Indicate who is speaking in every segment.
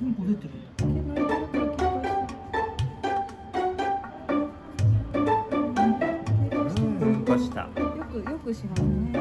Speaker 1: なん。か出てる。
Speaker 2: うん、した。
Speaker 3: よくよくしますね。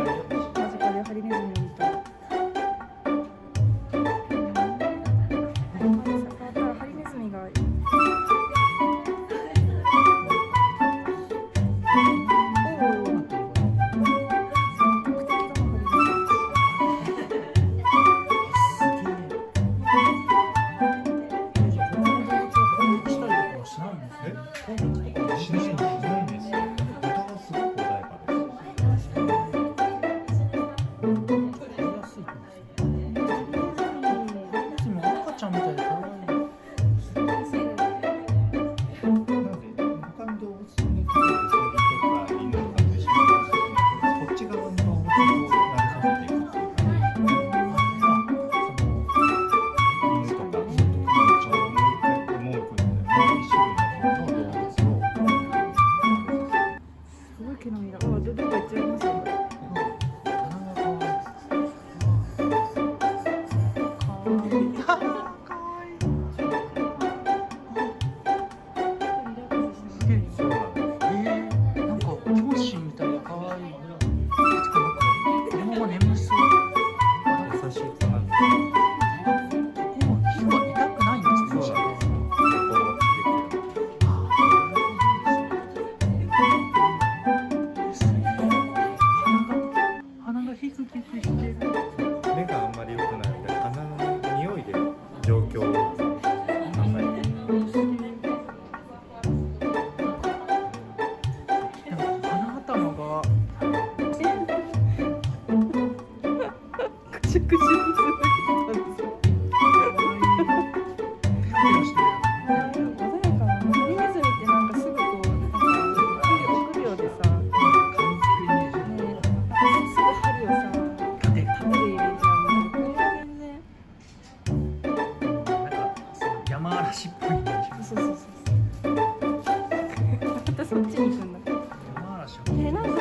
Speaker 2: え、な？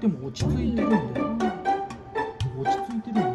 Speaker 2: で
Speaker 1: も落ち着いてるんだよ。落ち着いてるんだよ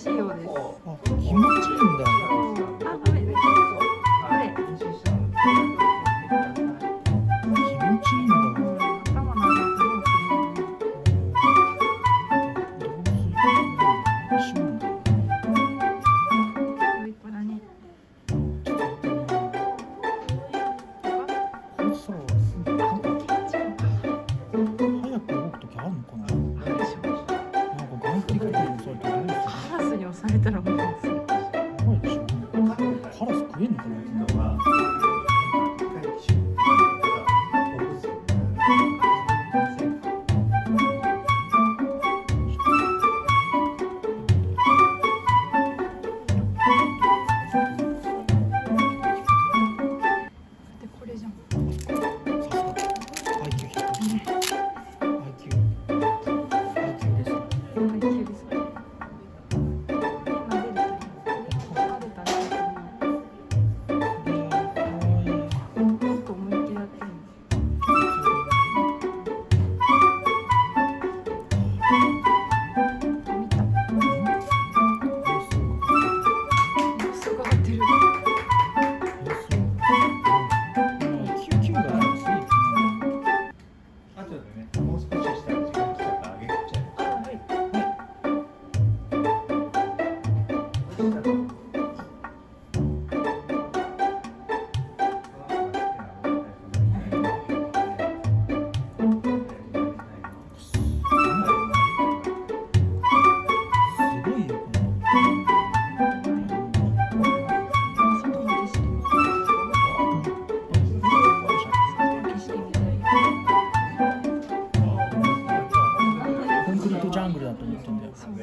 Speaker 1: しいようです。
Speaker 2: あ、気持ち
Speaker 3: い
Speaker 1: いんだ。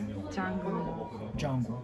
Speaker 1: Django. Django.